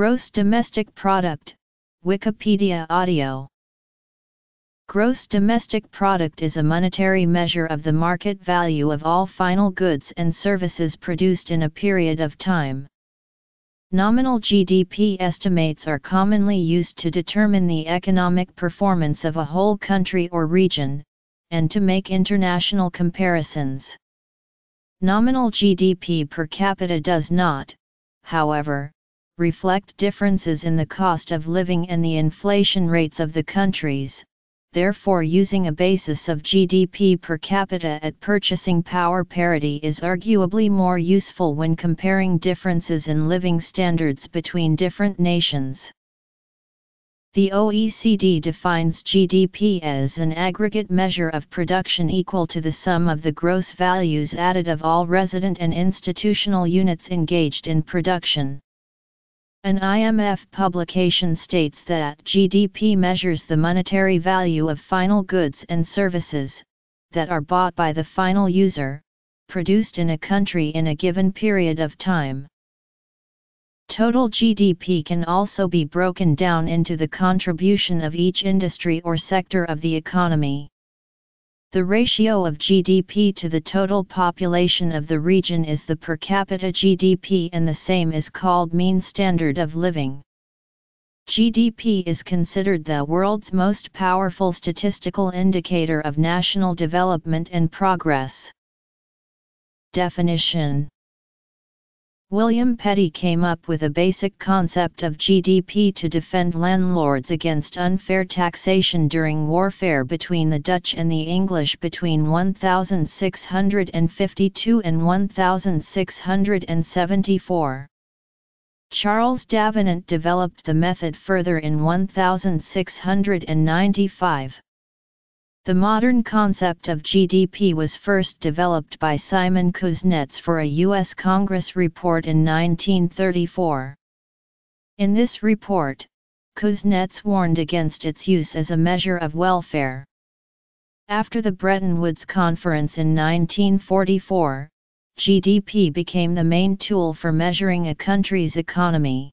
Gross Domestic Product, Wikipedia Audio Gross domestic product is a monetary measure of the market value of all final goods and services produced in a period of time. Nominal GDP estimates are commonly used to determine the economic performance of a whole country or region, and to make international comparisons. Nominal GDP per capita does not, however, reflect differences in the cost of living and the inflation rates of the countries, therefore using a basis of GDP per capita at purchasing power parity is arguably more useful when comparing differences in living standards between different nations. The OECD defines GDP as an aggregate measure of production equal to the sum of the gross values added of all resident and institutional units engaged in production. An IMF publication states that GDP measures the monetary value of final goods and services, that are bought by the final user, produced in a country in a given period of time. Total GDP can also be broken down into the contribution of each industry or sector of the economy. The ratio of GDP to the total population of the region is the per capita GDP and the same is called mean standard of living. GDP is considered the world's most powerful statistical indicator of national development and progress. Definition William Petty came up with a basic concept of GDP to defend landlords against unfair taxation during warfare between the Dutch and the English between 1652 and 1674. Charles Davenant developed the method further in 1695. The modern concept of GDP was first developed by Simon Kuznets for a U.S. Congress report in 1934. In this report, Kuznets warned against its use as a measure of welfare. After the Bretton Woods Conference in 1944, GDP became the main tool for measuring a country's economy.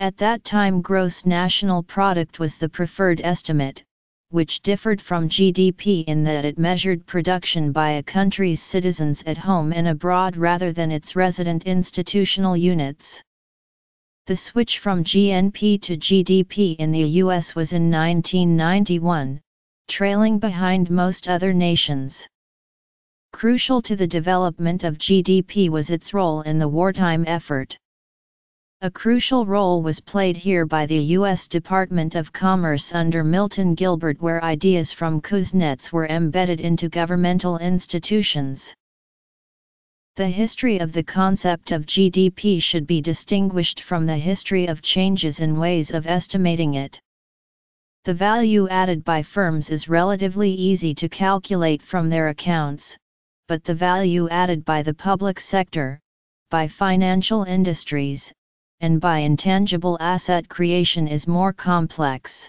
At that time gross national product was the preferred estimate, which differed from GDP in that it measured production by a country's citizens at home and abroad rather than its resident institutional units. The switch from GNP to GDP in the US was in 1991, trailing behind most other nations. Crucial to the development of GDP was its role in the wartime effort. A crucial role was played here by the U.S. Department of Commerce under Milton Gilbert where ideas from Kuznets were embedded into governmental institutions. The history of the concept of GDP should be distinguished from the history of changes in ways of estimating it. The value added by firms is relatively easy to calculate from their accounts, but the value added by the public sector, by financial industries, and by intangible asset creation is more complex.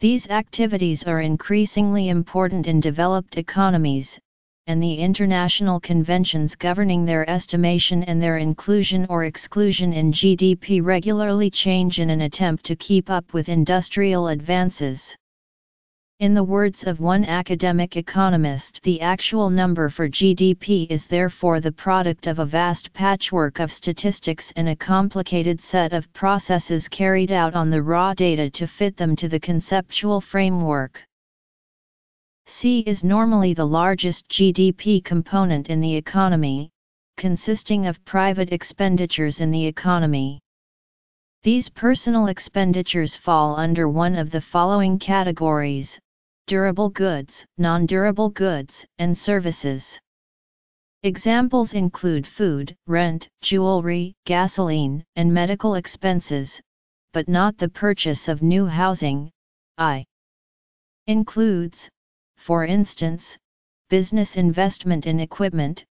These activities are increasingly important in developed economies, and the international conventions governing their estimation and their inclusion or exclusion in GDP regularly change in an attempt to keep up with industrial advances. In the words of one academic economist the actual number for GDP is therefore the product of a vast patchwork of statistics and a complicated set of processes carried out on the raw data to fit them to the conceptual framework. C is normally the largest GDP component in the economy, consisting of private expenditures in the economy. These personal expenditures fall under one of the following categories durable goods, non-durable goods, and services. Examples include food, rent, jewelry, gasoline, and medical expenses, but not the purchase of new housing. I. Includes, for instance, business investment in equipment,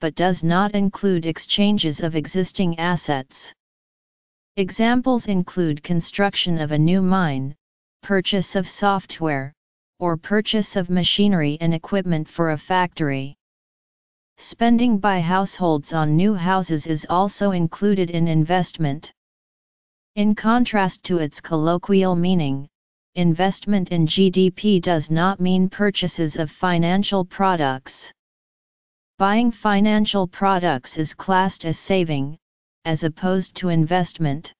but does not include exchanges of existing assets. Examples include construction of a new mine, purchase of software, or purchase of machinery and equipment for a factory. Spending by households on new houses is also included in investment. In contrast to its colloquial meaning, investment in GDP does not mean purchases of financial products. Buying financial products is classed as saving, as opposed to investment.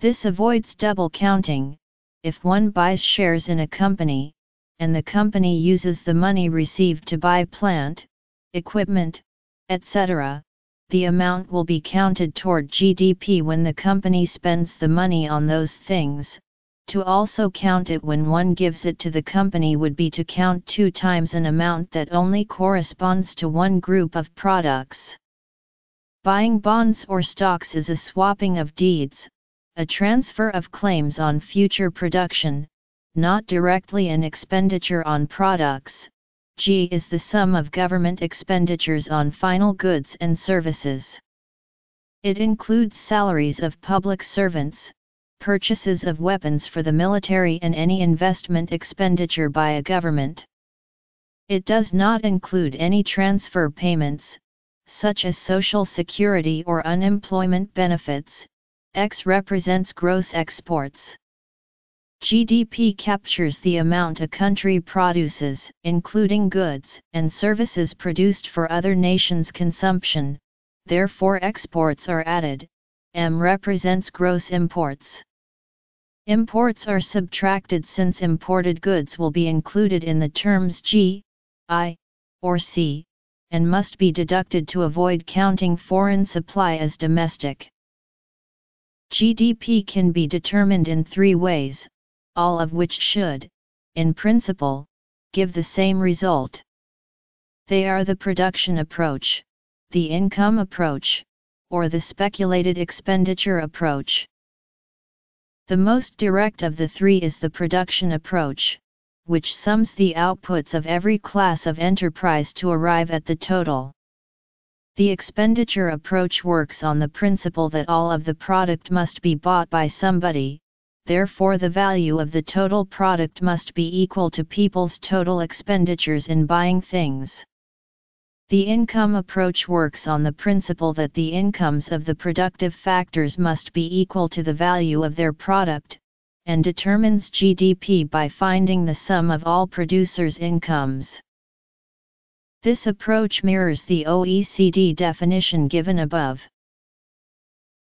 This avoids double counting, if one buys shares in a company, and the company uses the money received to buy plant, equipment, etc., the amount will be counted toward GDP when the company spends the money on those things, to also count it when one gives it to the company would be to count two times an amount that only corresponds to one group of products. Buying bonds or stocks is a swapping of deeds, a transfer of claims on future production, not directly an expenditure on products. G is the sum of government expenditures on final goods and services. It includes salaries of public servants, purchases of weapons for the military and any investment expenditure by a government. It does not include any transfer payments, such as social security or unemployment benefits, X represents gross exports. GDP captures the amount a country produces, including goods and services produced for other nations' consumption, therefore exports are added, M represents gross imports. Imports are subtracted since imported goods will be included in the terms G, I, or C, and must be deducted to avoid counting foreign supply as domestic. GDP can be determined in three ways, all of which should, in principle, give the same result. They are the production approach, the income approach, or the speculated expenditure approach. The most direct of the three is the production approach, which sums the outputs of every class of enterprise to arrive at the total. The expenditure approach works on the principle that all of the product must be bought by somebody, therefore the value of the total product must be equal to people's total expenditures in buying things. The income approach works on the principle that the incomes of the productive factors must be equal to the value of their product, and determines GDP by finding the sum of all producers' incomes. This approach mirrors the OECD definition given above.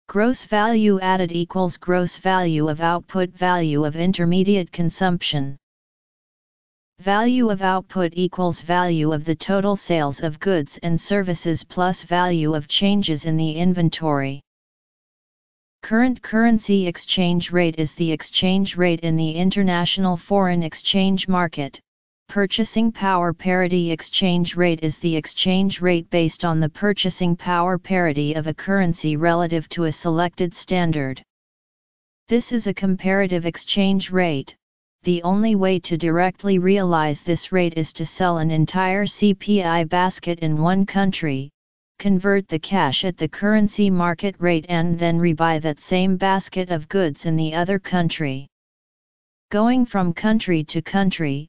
Gross value added equals gross value of output value of intermediate consumption. Value of output equals value of the total sales of goods and services plus value of changes in the inventory. Current currency exchange rate is the exchange rate in the international foreign exchange market. Purchasing power parity exchange rate is the exchange rate based on the purchasing power parity of a currency relative to a selected standard. This is a comparative exchange rate, the only way to directly realize this rate is to sell an entire CPI basket in one country, convert the cash at the currency market rate and then rebuy that same basket of goods in the other country. Going from country to country,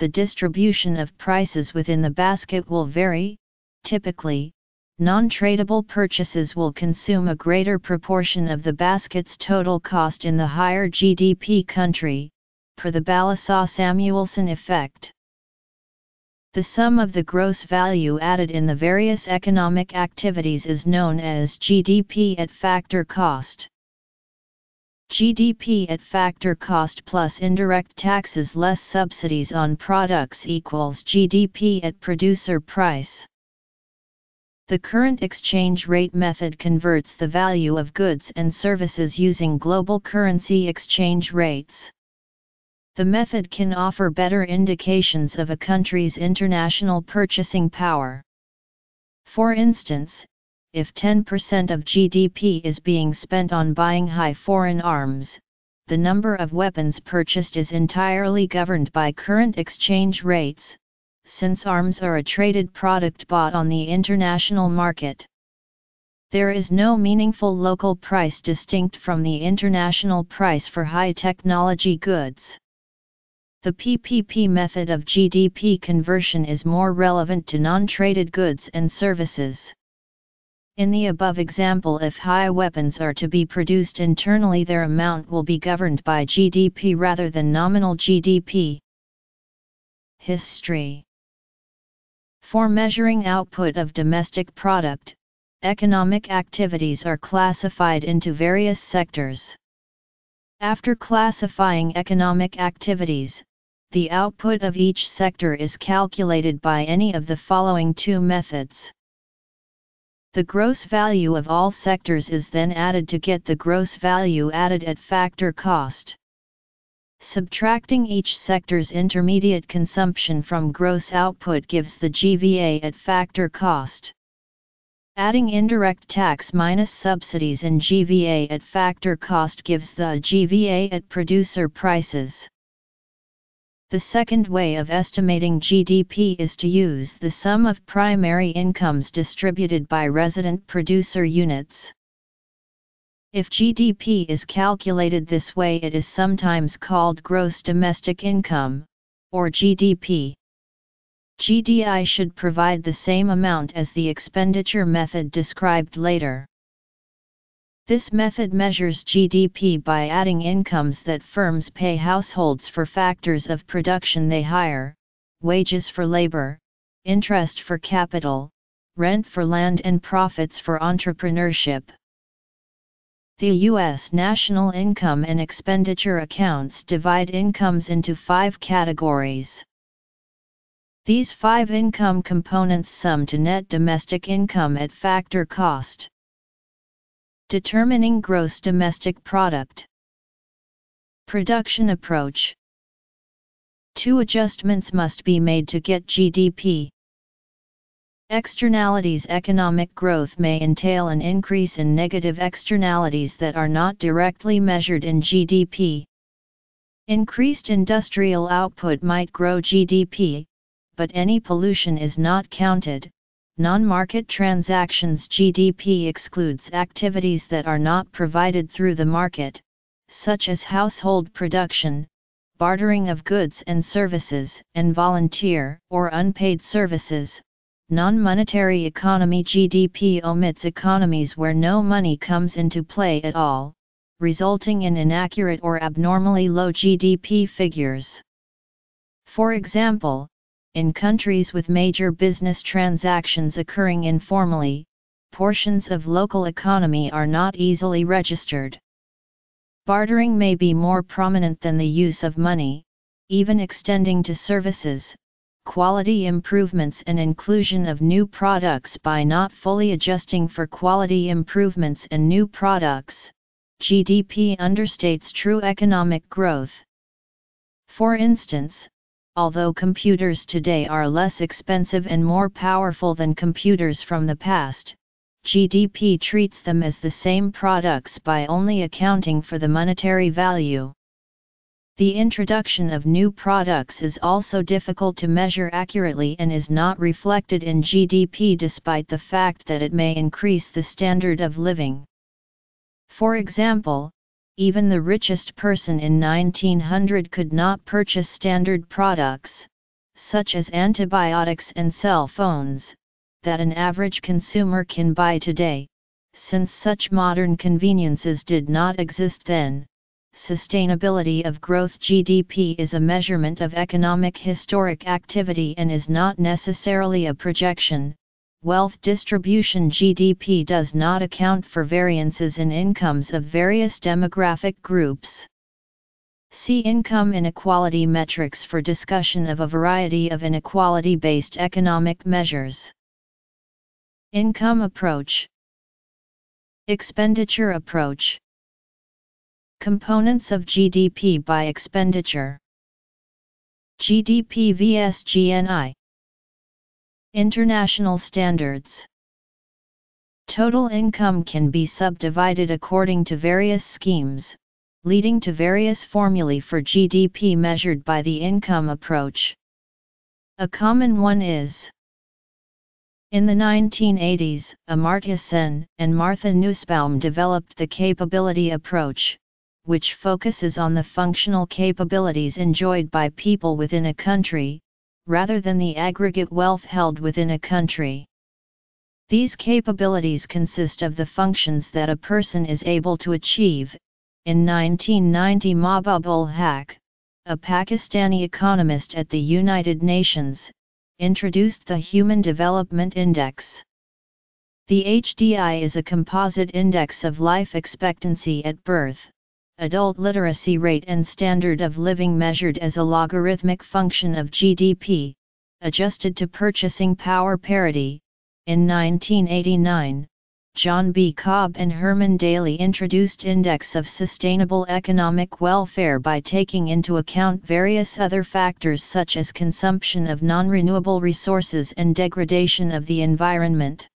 the distribution of prices within the basket will vary, typically, non-tradable purchases will consume a greater proportion of the basket's total cost in the higher GDP country, per the Balassa-Samuelson effect. The sum of the gross value added in the various economic activities is known as GDP at factor cost. GDP at factor cost plus indirect taxes less subsidies on products equals GDP at producer price. The current exchange rate method converts the value of goods and services using global currency exchange rates. The method can offer better indications of a country's international purchasing power. For instance, if 10% of GDP is being spent on buying high foreign arms, the number of weapons purchased is entirely governed by current exchange rates, since arms are a traded product bought on the international market. There is no meaningful local price distinct from the international price for high technology goods. The PPP method of GDP conversion is more relevant to non-traded goods and services. In the above example if high weapons are to be produced internally their amount will be governed by GDP rather than nominal GDP. History For measuring output of domestic product, economic activities are classified into various sectors. After classifying economic activities, the output of each sector is calculated by any of the following two methods. The gross value of all sectors is then added to get the gross value added at factor cost. Subtracting each sector's intermediate consumption from gross output gives the GVA at factor cost. Adding indirect tax minus subsidies in GVA at factor cost gives the GVA at producer prices. The second way of estimating GDP is to use the sum of primary incomes distributed by resident producer units. If GDP is calculated this way it is sometimes called gross domestic income, or GDP. GDI should provide the same amount as the expenditure method described later. This method measures GDP by adding incomes that firms pay households for factors of production they hire, wages for labor, interest for capital, rent for land and profits for entrepreneurship. The U.S. National Income and Expenditure Accounts divide incomes into five categories. These five income components sum to net domestic income at factor cost. Determining gross domestic product. Production approach. Two adjustments must be made to get GDP. Externalities Economic growth may entail an increase in negative externalities that are not directly measured in GDP. Increased industrial output might grow GDP, but any pollution is not counted, Non-market transactions GDP excludes activities that are not provided through the market, such as household production, bartering of goods and services, and volunteer or unpaid services. Non-monetary economy GDP omits economies where no money comes into play at all, resulting in inaccurate or abnormally low GDP figures. For example, in countries with major business transactions occurring informally, portions of local economy are not easily registered. Bartering may be more prominent than the use of money, even extending to services, quality improvements and inclusion of new products by not fully adjusting for quality improvements and new products. GDP understates true economic growth. For instance, although computers today are less expensive and more powerful than computers from the past, GDP treats them as the same products by only accounting for the monetary value. The introduction of new products is also difficult to measure accurately and is not reflected in GDP despite the fact that it may increase the standard of living. For example, even the richest person in 1900 could not purchase standard products, such as antibiotics and cell phones, that an average consumer can buy today, since such modern conveniences did not exist then. Sustainability of growth GDP is a measurement of economic historic activity and is not necessarily a projection, wealth distribution GDP does not account for variances in incomes of various demographic groups. See income inequality metrics for discussion of a variety of inequality-based economic measures. Income approach Expenditure approach Components of GDP by expenditure GDP vs GNI International standards Total income can be subdivided according to various schemes, leading to various formulae for GDP measured by the income approach. A common one is In the 1980s, Amartya Sen and Martha Nussbaum developed the capability approach, which focuses on the functional capabilities enjoyed by people within a country, rather than the aggregate wealth held within a country. These capabilities consist of the functions that a person is able to achieve. In 1990 Mahbub ul Haq, a Pakistani economist at the United Nations, introduced the Human Development Index. The HDI is a composite index of life expectancy at birth, adult literacy rate and standard of living measured as a logarithmic function of GDP, adjusted to purchasing power parity. In 1989, John B. Cobb and Herman Daly introduced Index of Sustainable Economic Welfare by taking into account various other factors such as consumption of non-renewable resources and degradation of the environment.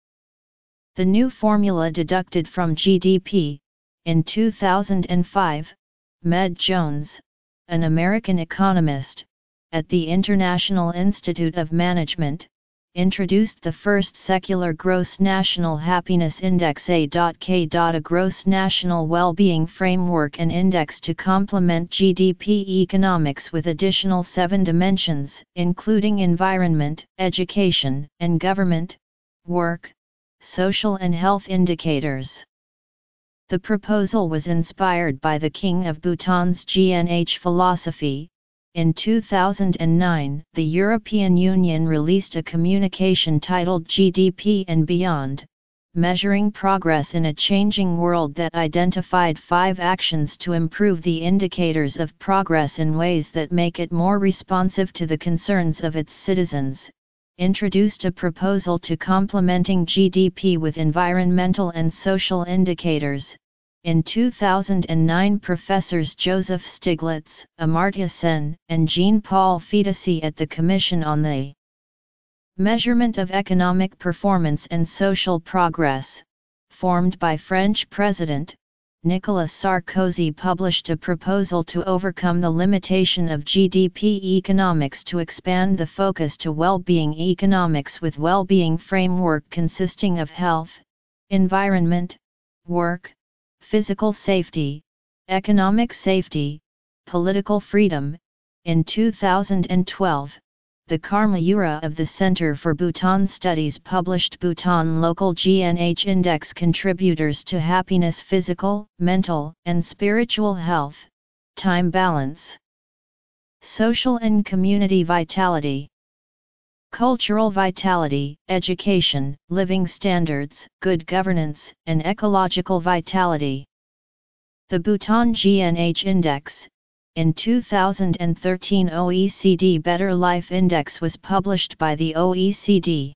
The new formula deducted from GDP, in 2005, Med Jones, an American economist, at the International Institute of Management, introduced the first secular Gross National Happiness Index A.K. A Gross National Well-Being Framework and Index to complement GDP economics with additional seven dimensions, including environment, education, and government, work, social and health indicators. The proposal was inspired by the King of Bhutan's GNH philosophy. In 2009, the European Union released a communication titled GDP and Beyond, measuring progress in a changing world that identified five actions to improve the indicators of progress in ways that make it more responsive to the concerns of its citizens, introduced a proposal to complementing GDP with environmental and social indicators. In 2009 professors Joseph Stiglitz, Amartya Sen, and Jean-Paul Fitoussi at the Commission on the Measurement of Economic Performance and Social Progress, formed by French President, Nicolas Sarkozy published a proposal to overcome the limitation of GDP economics to expand the focus to well-being economics with well-being framework consisting of health, environment, work, physical safety, economic safety, political freedom. In 2012, the Karma Ura of the Center for Bhutan Studies published Bhutan Local GNH Index Contributors to Happiness Physical, Mental, and Spiritual Health, Time Balance, Social and Community Vitality, Cultural Vitality, Education, Living Standards, Good Governance, and Ecological Vitality. The Bhutan GNH Index, in 2013 OECD Better Life Index was published by the OECD.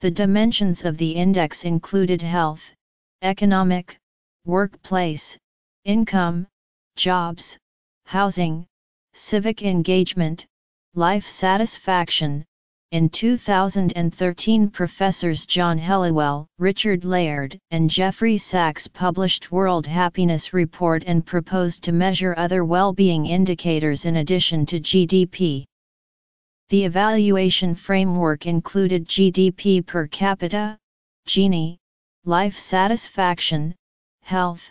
The dimensions of the index included health, economic, workplace, income, jobs, housing, civic engagement, life satisfaction, in 2013 professors John Helliwell, Richard Layard, and Jeffrey Sachs published World Happiness Report and proposed to measure other well-being indicators in addition to GDP. The evaluation framework included GDP per capita, Gini, life satisfaction, health,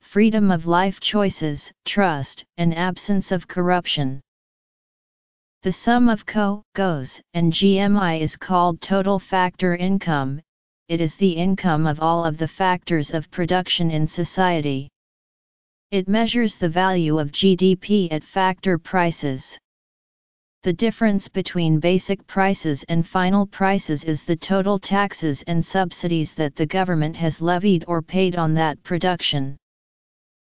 freedom of life choices, trust, and absence of corruption. The sum of CO, GOS, and GMI is called total factor income, it is the income of all of the factors of production in society. It measures the value of GDP at factor prices. The difference between basic prices and final prices is the total taxes and subsidies that the government has levied or paid on that production.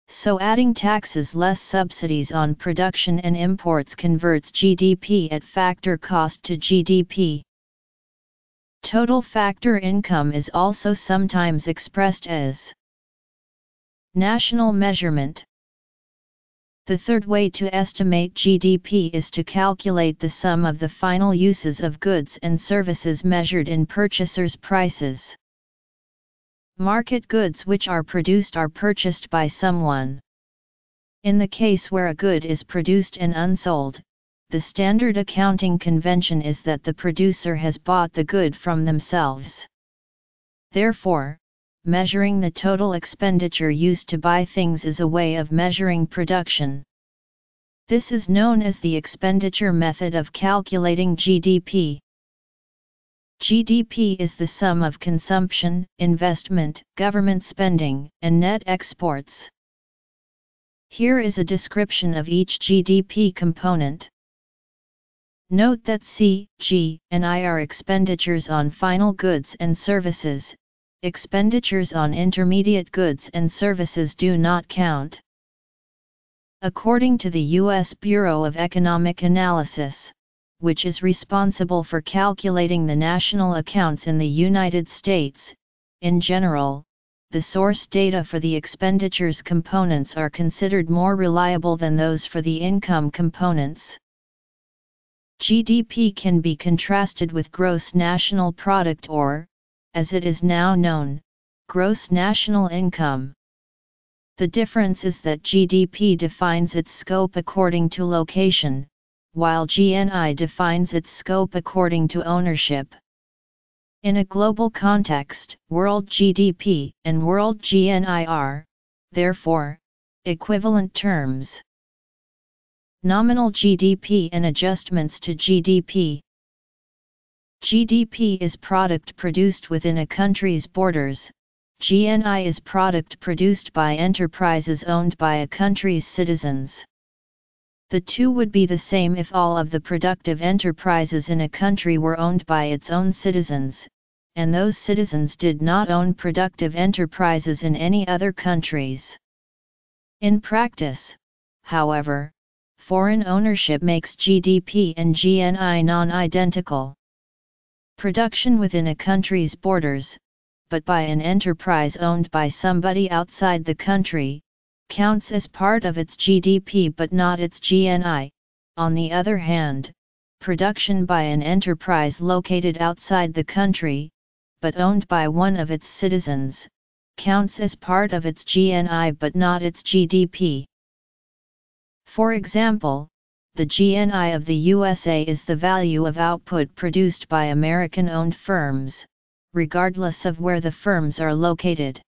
So adding taxes less subsidies on production and imports converts GDP at factor cost to GDP. Total factor income is also sometimes expressed as national measurement. The third way to estimate GDP is to calculate the sum of the final uses of goods and services measured in purchasers' prices. Market goods which are produced are purchased by someone. In the case where a good is produced and unsold, the standard accounting convention is that the producer has bought the good from themselves. Therefore, measuring the total expenditure used to buy things is a way of measuring production. This is known as the expenditure method of calculating GDP. GDP is the sum of consumption, investment, government spending, and net exports. Here is a description of each GDP component. Note that C, G, and I are expenditures on final goods and services, expenditures on intermediate goods and services do not count. According to the U.S. Bureau of Economic Analysis, which is responsible for calculating the national accounts in the United States, in general, the source data for the expenditures components are considered more reliable than those for the income components. GDP can be contrasted with gross national product or, as it is now known, gross national income. The difference is that GDP defines its scope according to location, while GNI defines its scope according to ownership. In a global context, world GDP and world GNI are, therefore, equivalent terms. Nominal GDP and adjustments to GDP. GDP is product produced within a country's borders, GNI is product produced by enterprises owned by a country's citizens. The two would be the same if all of the productive enterprises in a country were owned by its own citizens, and those citizens did not own productive enterprises in any other countries. In practice, however, foreign ownership makes GDP and GNI non-identical. Production within a country's borders, but by an enterprise owned by somebody outside the country, counts as part of its GDP but not its GNI. On the other hand, production by an enterprise located outside the country, but owned by one of its citizens, counts as part of its GNI but not its GDP. For example, the GNI of the USA is the value of output produced by American-owned firms, regardless of where the firms are located.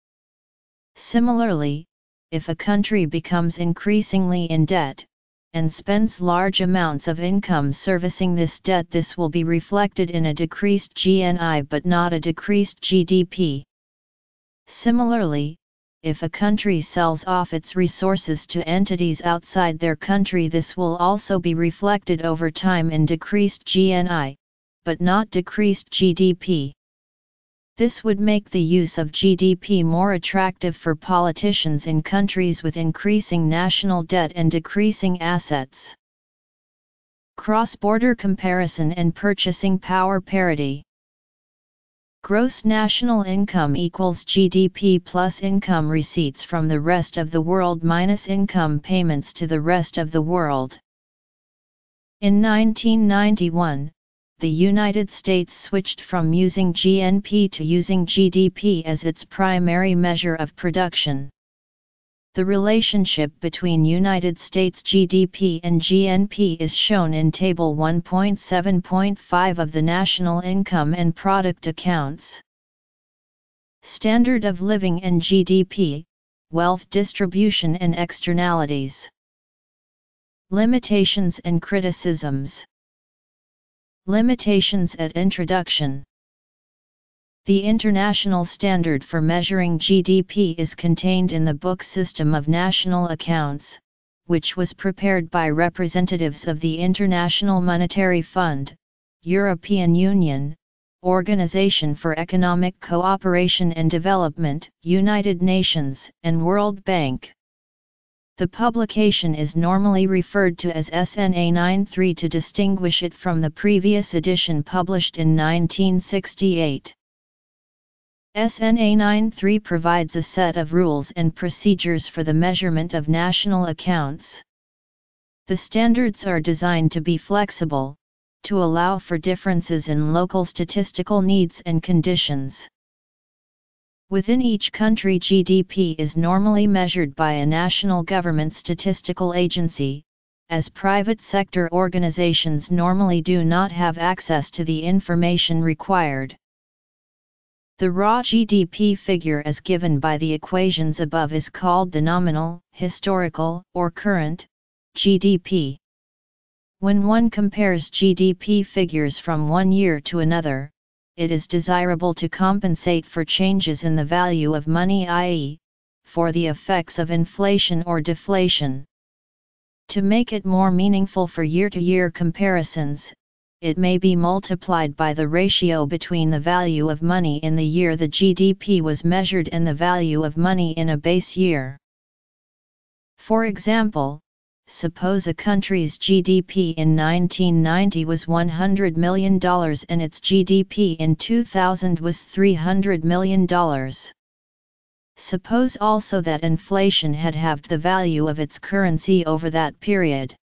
Similarly, if a country becomes increasingly in debt, and spends large amounts of income servicing this debt this will be reflected in a decreased GNI but not a decreased GDP. Similarly, if a country sells off its resources to entities outside their country this will also be reflected over time in decreased GNI, but not decreased GDP. This would make the use of GDP more attractive for politicians in countries with increasing national debt and decreasing assets. Cross-border comparison and purchasing power parity. Gross national income equals GDP plus income receipts from the rest of the world minus income payments to the rest of the world. In 1991, the United States switched from using GNP to using GDP as its primary measure of production. The relationship between United States GDP and GNP is shown in Table 1.7.5 of the National Income and Product Accounts. Standard of Living and GDP, Wealth Distribution and Externalities Limitations and Criticisms Limitations at Introduction The international standard for measuring GDP is contained in the Book System of National Accounts, which was prepared by representatives of the International Monetary Fund, European Union, Organization for Economic Cooperation and Development, United Nations, and World Bank. The publication is normally referred to as SNA 93 to distinguish it from the previous edition published in 1968. SNA 93 provides a set of rules and procedures for the measurement of national accounts. The standards are designed to be flexible, to allow for differences in local statistical needs and conditions. Within each country GDP is normally measured by a national government statistical agency, as private sector organizations normally do not have access to the information required. The raw GDP figure as given by the equations above is called the nominal, historical, or current, GDP. When one compares GDP figures from one year to another, it is desirable to compensate for changes in the value of money i.e., for the effects of inflation or deflation. To make it more meaningful for year-to-year -year comparisons, it may be multiplied by the ratio between the value of money in the year the GDP was measured and the value of money in a base year. For example, suppose a country's GDP in 1990 was $100 million and its GDP in 2000 was $300 million. Suppose also that inflation had halved the value of its currency over that period.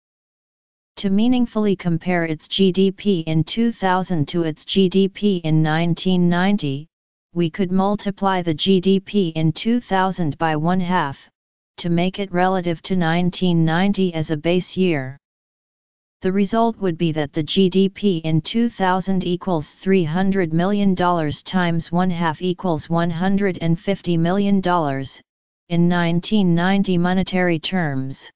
To meaningfully compare its GDP in 2000 to its GDP in 1990, we could multiply the GDP in 2000 by one half, to make it relative to 1990 as a base year. The result would be that the GDP in 2000 equals $300 million times one half equals $150 million, in 1990 monetary terms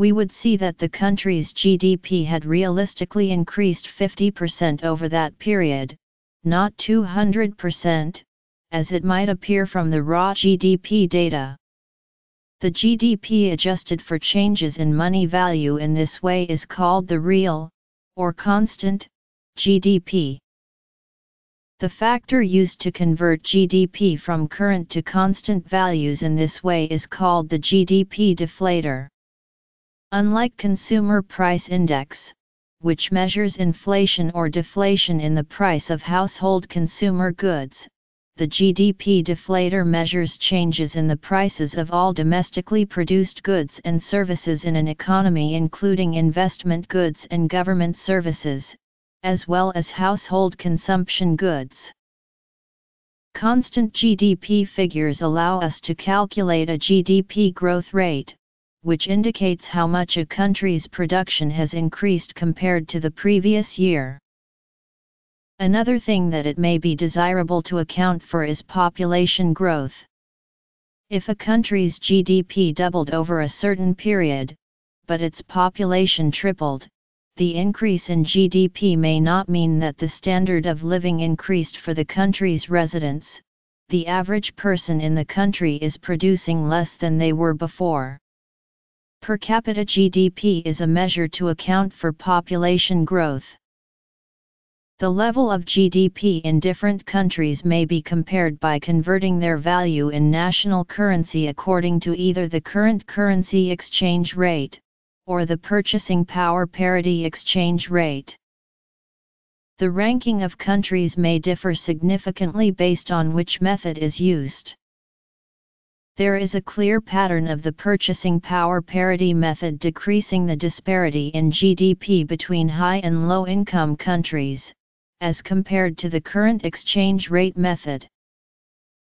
we would see that the country's GDP had realistically increased 50% over that period, not 200%, as it might appear from the raw GDP data. The GDP adjusted for changes in money value in this way is called the real, or constant, GDP. The factor used to convert GDP from current to constant values in this way is called the GDP deflator. Unlike Consumer Price Index, which measures inflation or deflation in the price of household consumer goods, the GDP deflator measures changes in the prices of all domestically produced goods and services in an economy including investment goods and government services, as well as household consumption goods. Constant GDP figures allow us to calculate a GDP growth rate, which indicates how much a country's production has increased compared to the previous year. Another thing that it may be desirable to account for is population growth. If a country's GDP doubled over a certain period, but its population tripled, the increase in GDP may not mean that the standard of living increased for the country's residents, the average person in the country is producing less than they were before. Per capita GDP is a measure to account for population growth. The level of GDP in different countries may be compared by converting their value in national currency according to either the current currency exchange rate, or the purchasing power parity exchange rate. The ranking of countries may differ significantly based on which method is used. There is a clear pattern of the purchasing power parity method decreasing the disparity in GDP between high and low income countries, as compared to the current exchange rate method.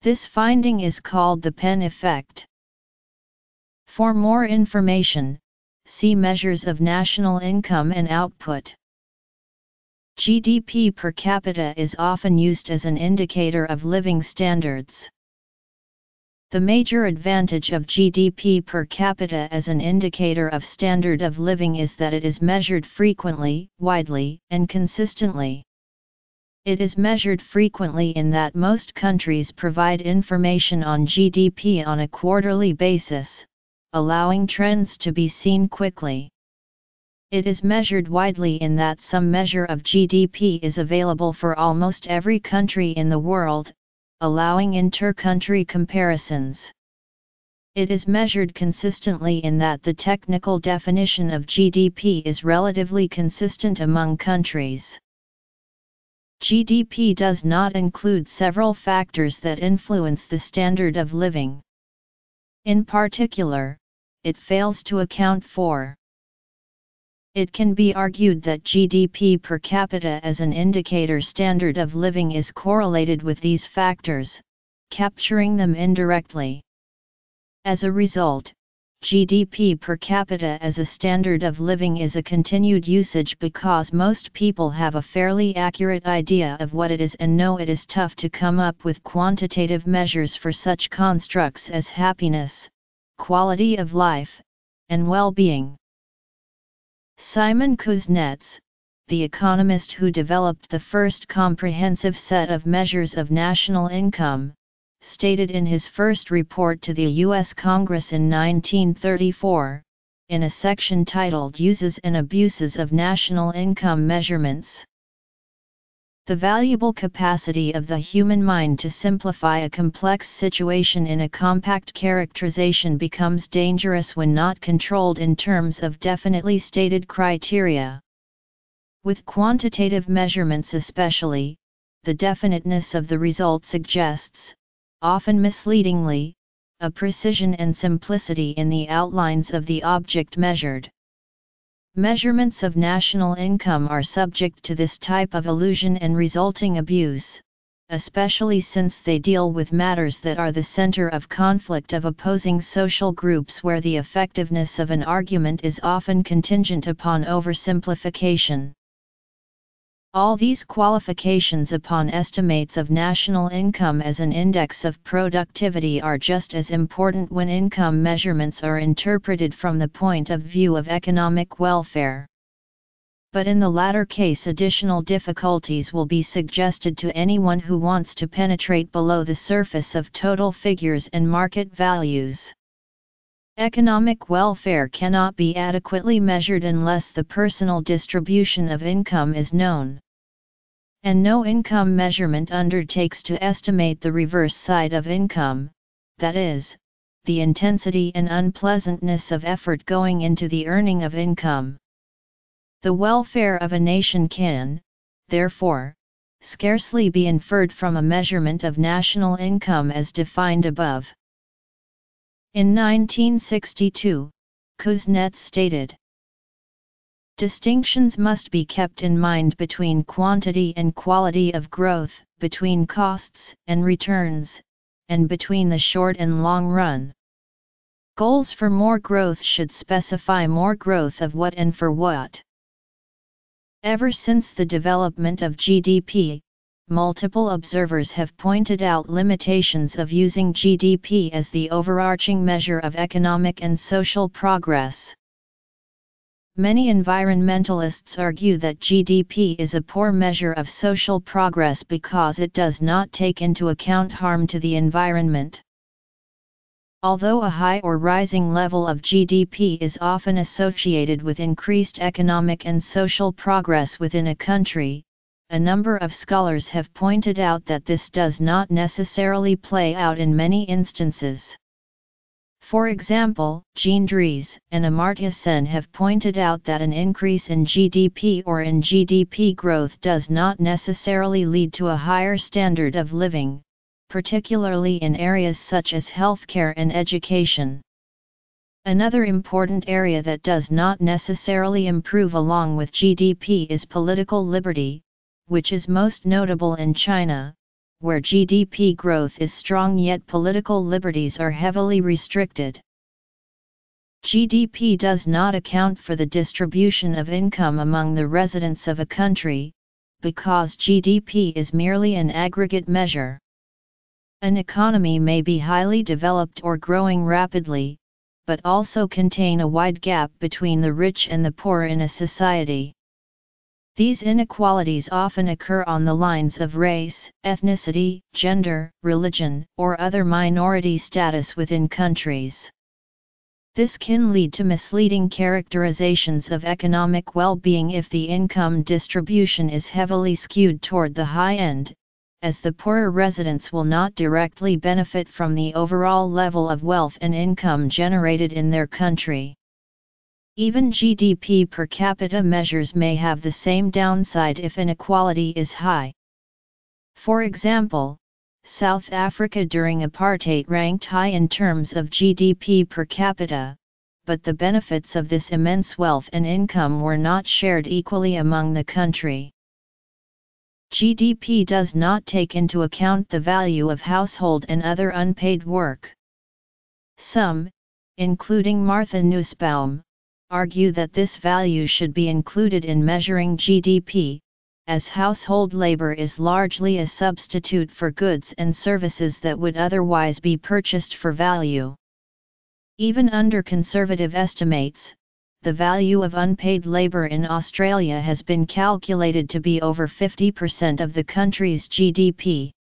This finding is called the Penn effect. For more information, see measures of national income and output. GDP per capita is often used as an indicator of living standards. The major advantage of GDP per capita as an indicator of standard of living is that it is measured frequently, widely, and consistently. It is measured frequently in that most countries provide information on GDP on a quarterly basis, allowing trends to be seen quickly. It is measured widely in that some measure of GDP is available for almost every country in the world, allowing inter-country comparisons. It is measured consistently in that the technical definition of GDP is relatively consistent among countries. GDP does not include several factors that influence the standard of living. In particular, it fails to account for it can be argued that GDP per capita as an indicator standard of living is correlated with these factors, capturing them indirectly. As a result, GDP per capita as a standard of living is a continued usage because most people have a fairly accurate idea of what it is and know it is tough to come up with quantitative measures for such constructs as happiness, quality of life, and well-being. Simon Kuznets, the economist who developed the first comprehensive set of measures of national income, stated in his first report to the U.S. Congress in 1934, in a section titled Uses and Abuses of National Income Measurements. The valuable capacity of the human mind to simplify a complex situation in a compact characterization becomes dangerous when not controlled in terms of definitely stated criteria. With quantitative measurements especially, the definiteness of the result suggests, often misleadingly, a precision and simplicity in the outlines of the object measured. Measurements of national income are subject to this type of illusion and resulting abuse, especially since they deal with matters that are the center of conflict of opposing social groups where the effectiveness of an argument is often contingent upon oversimplification. All these qualifications upon estimates of national income as an index of productivity are just as important when income measurements are interpreted from the point of view of economic welfare. But in the latter case additional difficulties will be suggested to anyone who wants to penetrate below the surface of total figures and market values. Economic welfare cannot be adequately measured unless the personal distribution of income is known. And no income measurement undertakes to estimate the reverse side of income, that is, the intensity and unpleasantness of effort going into the earning of income. The welfare of a nation can, therefore, scarcely be inferred from a measurement of national income as defined above. In 1962, Kuznets stated, Distinctions must be kept in mind between quantity and quality of growth, between costs and returns, and between the short and long run. Goals for more growth should specify more growth of what and for what. Ever since the development of GDP, multiple observers have pointed out limitations of using GDP as the overarching measure of economic and social progress. Many environmentalists argue that GDP is a poor measure of social progress because it does not take into account harm to the environment. Although a high or rising level of GDP is often associated with increased economic and social progress within a country, a number of scholars have pointed out that this does not necessarily play out in many instances. For example, Jean Drèze and Amartya Sen have pointed out that an increase in GDP or in GDP growth does not necessarily lead to a higher standard of living, particularly in areas such as healthcare and education. Another important area that does not necessarily improve along with GDP is political liberty, which is most notable in China, where GDP growth is strong yet political liberties are heavily restricted. GDP does not account for the distribution of income among the residents of a country, because GDP is merely an aggregate measure. An economy may be highly developed or growing rapidly, but also contain a wide gap between the rich and the poor in a society. These inequalities often occur on the lines of race, ethnicity, gender, religion, or other minority status within countries. This can lead to misleading characterizations of economic well-being if the income distribution is heavily skewed toward the high end, as the poorer residents will not directly benefit from the overall level of wealth and income generated in their country. Even GDP per capita measures may have the same downside if inequality is high. For example, South Africa during apartheid ranked high in terms of GDP per capita, but the benefits of this immense wealth and income were not shared equally among the country. GDP does not take into account the value of household and other unpaid work. Some, including Martha Nussbaum, argue that this value should be included in measuring GDP, as household labor is largely a substitute for goods and services that would otherwise be purchased for value. Even under conservative estimates, the value of unpaid labour in Australia has been calculated to be over 50% of the country's GDP.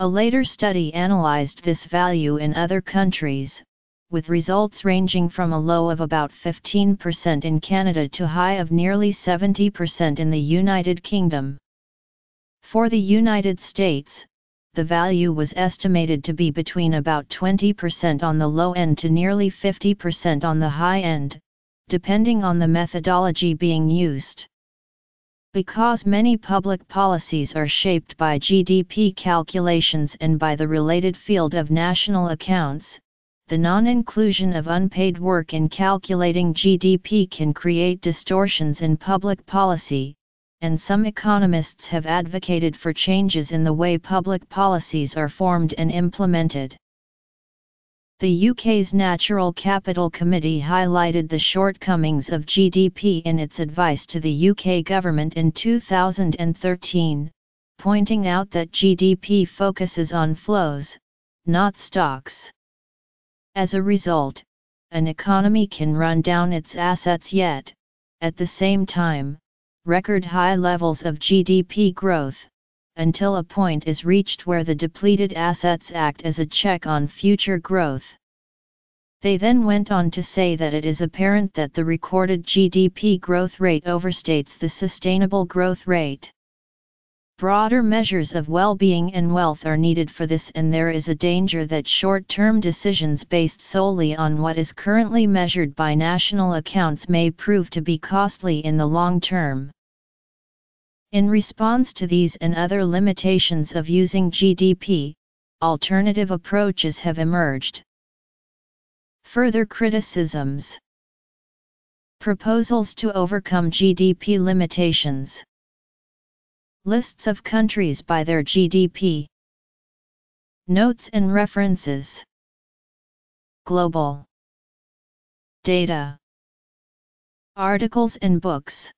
A later study analysed this value in other countries, with results ranging from a low of about 15% in Canada to high of nearly 70% in the United Kingdom. For the United States, the value was estimated to be between about 20% on the low end to nearly 50% on the high end, depending on the methodology being used. Because many public policies are shaped by GDP calculations and by the related field of national accounts, the non-inclusion of unpaid work in calculating GDP can create distortions in public policy, and some economists have advocated for changes in the way public policies are formed and implemented. The UK's Natural Capital Committee highlighted the shortcomings of GDP in its advice to the UK government in 2013, pointing out that GDP focuses on flows, not stocks. As a result, an economy can run down its assets yet, at the same time, record high levels of GDP growth, until a point is reached where the depleted assets act as a check on future growth. They then went on to say that it is apparent that the recorded GDP growth rate overstates the sustainable growth rate. Broader measures of well-being and wealth are needed for this and there is a danger that short-term decisions based solely on what is currently measured by national accounts may prove to be costly in the long term. In response to these and other limitations of using GDP, alternative approaches have emerged. Further criticisms Proposals to overcome GDP limitations Lists of countries by their GDP. Notes and references. Global Data. Articles and books.